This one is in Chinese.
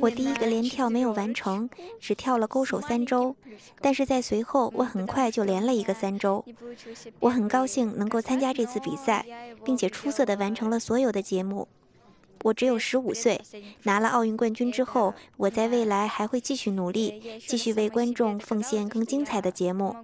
我第一个连跳没有完成只跳了勾手三周。但是在随后我很快就连了一个三周我很高兴能够参加这次比赛并且出色的完成了所有的节目。我只有十五岁拿了奥运冠军之后我在未来还会继续努力继续为观众奉献更精彩的节目